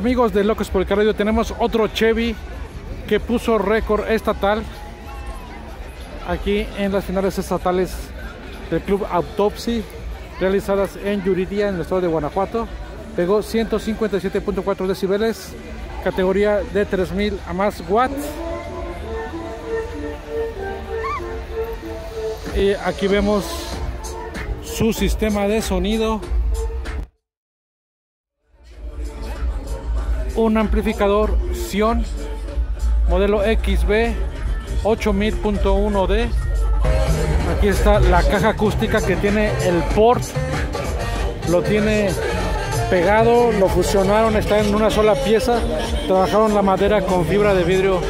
Amigos de Locos por el Radio, tenemos otro Chevy que puso récord estatal aquí en las finales estatales del Club Autopsy realizadas en Yuridia, en el estado de Guanajuato. Pegó 157.4 decibeles, categoría de 3000 a más watts. Y aquí vemos su sistema de sonido. Un amplificador Sion modelo XB 8000.1D. Aquí está la caja acústica que tiene el port. Lo tiene pegado, lo fusionaron, está en una sola pieza. Trabajaron la madera con fibra de vidrio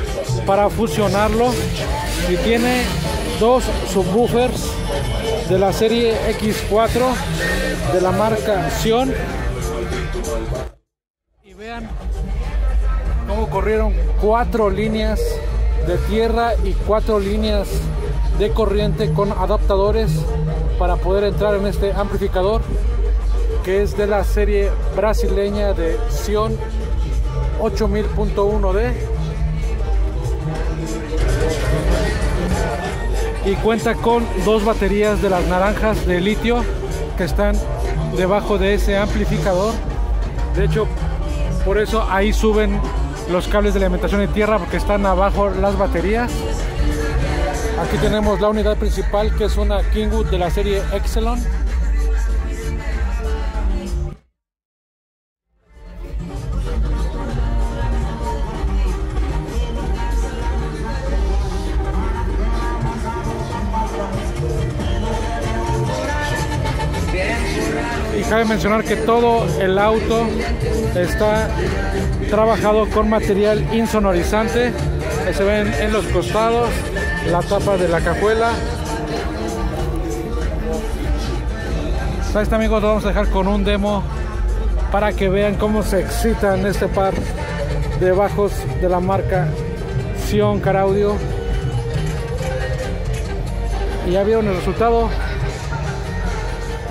para fusionarlo. Y tiene dos subwoofers de la serie X4 de la marca Sion. Vean cómo corrieron cuatro líneas de tierra y cuatro líneas de corriente con adaptadores para poder entrar en este amplificador que es de la serie brasileña de Sion 8000.1D y cuenta con dos baterías de las naranjas de litio que están debajo de ese amplificador. De hecho por eso ahí suben los cables de alimentación de tierra porque están abajo las baterías. Aquí tenemos la unidad principal que es una Kingwood de la serie Exelon y cabe mencionar que todo el auto está trabajado con material insonorizante se ven en los costados la tapa de la cajuela. Este amigos lo vamos a dejar con un demo para que vean cómo se excita en este par de bajos de la marca Sion Car Audio. Y ya vieron el resultado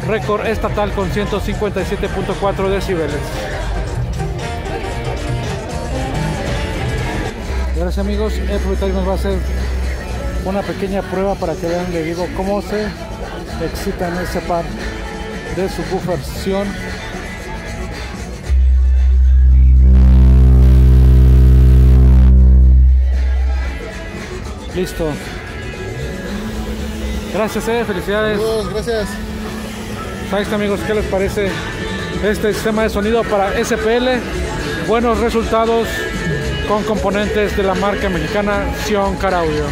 récord estatal con 157.4 decibeles. Gracias amigos, el propietario nos va a hacer una pequeña prueba para que vean le digo cómo se excita en ese par de su bufferción. Listo. Gracias, eh, felicidades. gracias. Ahí está amigos, ¿qué les parece este sistema de sonido para SPL? Buenos resultados con componentes de la marca mexicana Sion Car Audio.